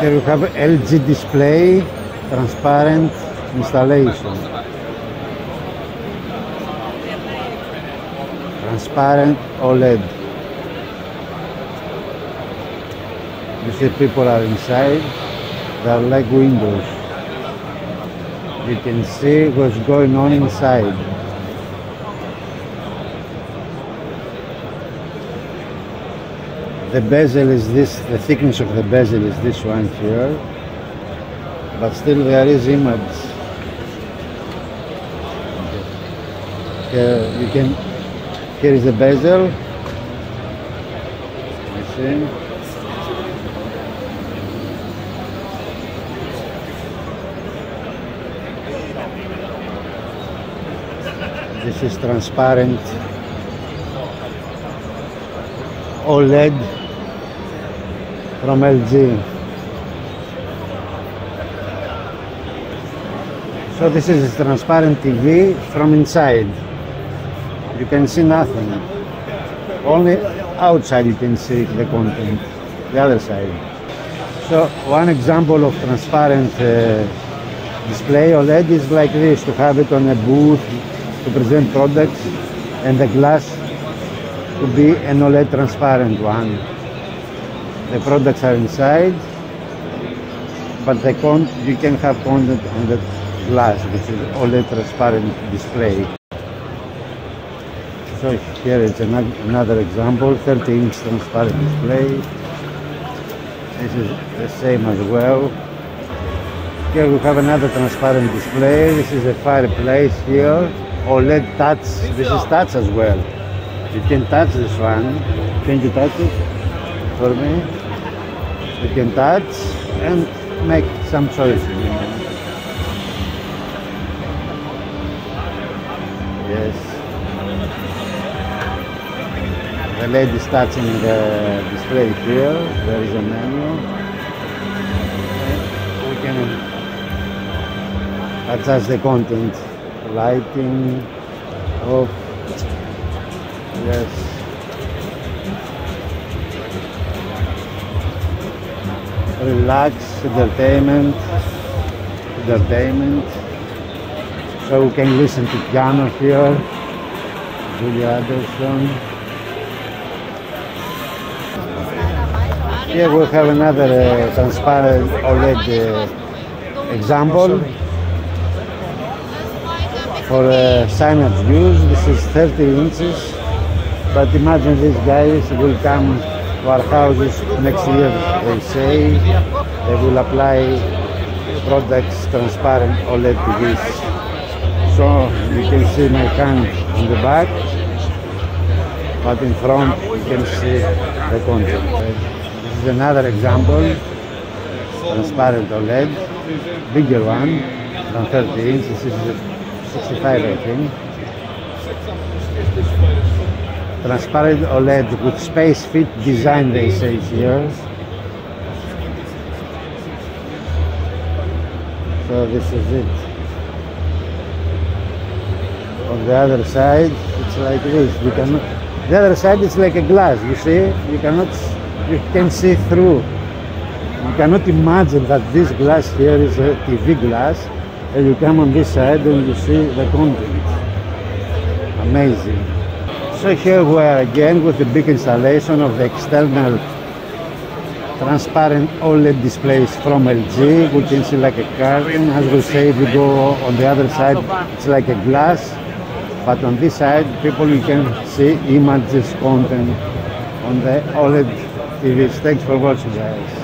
Here we have LG display, transparent installation. Transparent OLED. You see people are inside, they are like windows. You can see what's going on inside. The bezel is this, the thickness of the bezel is this one here, but still there is image. Here you can, here is the bezel, you see. This is transparent OLED from LG. So this is a transparent TV from inside. You can see nothing. Only outside you can see the content, the other side. So one example of transparent uh, display OLED is like this, to have it on a booth, to present products, and the glass to be an OLED transparent one. The products are inside, but the con you can have content on the glass, which is OLED transparent display. So here is another example, 30 inch transparent display. This is the same as well. Here we have another transparent display. This is a fireplace here. OLED touch. This is touch as well. You can touch this one. Can you touch it for me? You can touch and make some choices. Yes. The lady is touching the display here. There is a menu. We can adjust the content, lighting, off. Yes. Relax, entertainment, entertainment. So we can listen to piano here, Julia Anderson. Here we have another uh, transparent OLED uh, example for uh, signage use. This is 30 inches, but imagine these guys will come to our houses next year, they say. They will apply products, transparent OLED TVs. So you can see my hand on the back, but in front you can see the content. This is another example, transparent OLED, bigger one than 30 inches. This is 65 I think. Transparent OLED with space fit design they say here. So this is it. On the other side it's like this. You cannot the other side is like a glass, you see? You cannot you can see through. You cannot imagine that this glass here is a TV glass and you come on this side and you see the content. Amazing. So here we are again with the big installation of the external transparent OLED displays from LG. We can see like a curtain. As we say, if you go on the other side, it's like a glass. But on this side, people you can see images, content on the OLED TVs. Thanks for watching guys.